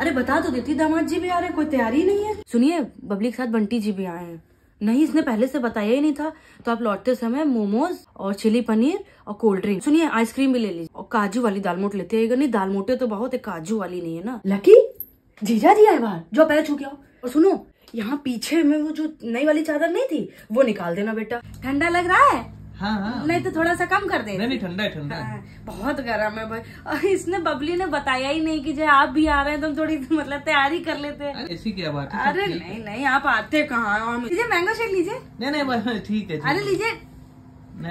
अरे बता तो देती दामाद जी भी आ रहे कोई तैयारी नहीं है। सुनिए बबली के साथ बंटी जी भी आए हैं। नहीं इसने पहले से बताया ही नहीं था। तो आप लौटते समय मोमोज और चिली पनीर और कोल्ड ड्रिंक। सुनिए आइसक्रीम भी ले लीजिए। और काजू वाली दाल मोट लेते आइएगा नहीं दाल मोटे तो बहुत है काजू वाली नहीं है ना। लकी जीजा जी आए बाहर। जो पैर छू के आओ। और सुनो यहाँ पीछे में वो जो नई वाली चादर नहीं थी वो निकाल देना बेटा। ठंडा लग रहा है? हाँ हाँ। नहीं तो थोड़ा सा कम कर दे नहीं नहीं ठंडा है ठंडा है। बहुत गर्म है भाई। और इसने बबली ने बताया ही नहीं कि जो आप भी आ रहे हैं तो हम थोड़ी मतलब तैयारी कर लेते हैं। ऐसी क्या बात है अरे नहीं नहीं आप आते कहाँ लीजिए मैंगो शेक लीजिए। नहीं नहीं ठीक है अरे लीजिए।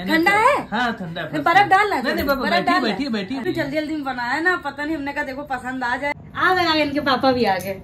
ठंडा है? हाँ ठंडा है, बर्फ़ डालना बर्फ़। बैठिए बैठिए अभी जल्दी जल्दी बनाया ना पता नहीं हमने कहा देखो पसंद आ जाए। आ गए आ गए इनके पापा भी आ गए।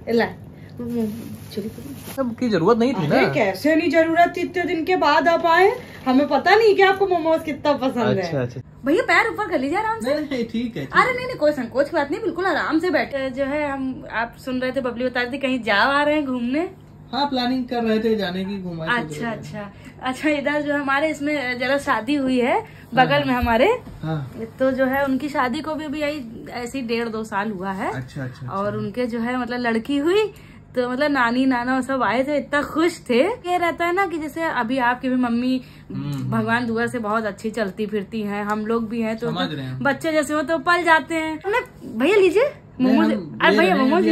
सब की ज़रूरत नहीं थी ना? कैसे नहीं ज़रूरत थी? इतने दिन के बाद आप आए। हमें पता नहीं कि आपको मोमोज कितना पसंद अच्छा है। अच्छा भैया पैर ऊपर कर लीजिए आराम से। नहीं नहीं ठीक है अरे नहीं नहीं कोई संकोच की बात नहीं बिल्कुल आराम से बैठे। जो है हम आप सुन रहे थे बबली बता रही थी कहीं जा आ रहे हैं घूमने। हाँ प्लानिंग कर रहे थे जाने की घुमा अच्छा अच्छा। अच्छा इधर जो हमारे इसमें जरा शादी हुई है बगल हाँ, में हमारे। हाँ। तो जो है उनकी शादी को भी अभी ऐसी डेढ़ दो साल हुआ है। अच्छा अच्छा और अच्छा, उनके जो है मतलब लड़की हुई तो मतलब नानी नाना वो सब आए थे इतना खुश थे। ये रहता है ना कि जैसे अभी आपकी भी मम्मी हम्म, भगवान दुआ से बहुत अच्छी चलती फिरती हैं हम लोग भी हैं तो तो बच्चे जैसे हो तो पल जाते हैं। मतलब भैया लीजिए मोमोज अरे भैया मोमोज